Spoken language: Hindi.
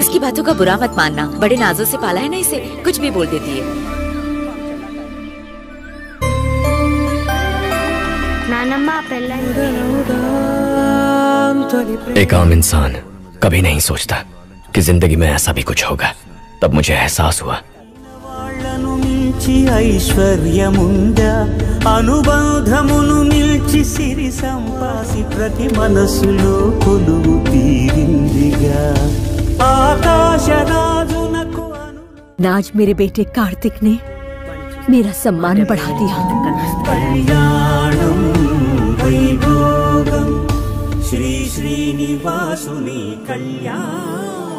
इसकी बातों का बुरा मत मानना। बड़े नाजों से पाला है ना इसे? कुछ भी बोल देती है। एक आम इंसान कभी नहीं सोचता कि ज़िंदगी में ऐसा भी कुछ होगा। तब मुझे एहसास हुआ వాళ్ళను మించి ఐశ్వర్యముందా అనుబంధమును మిల్చి సిరి సంపాసి ప్రతి మనసులో కొలువు తీరిందిగా ఆకాశరాజునకు అను न आज मेरे बेटे कार्तिक ने मेरा सम्मान बढ़ा दिया కళ్యాణం వైభోగం శ్రీ శ్రీనివాసుని కళ్యాణం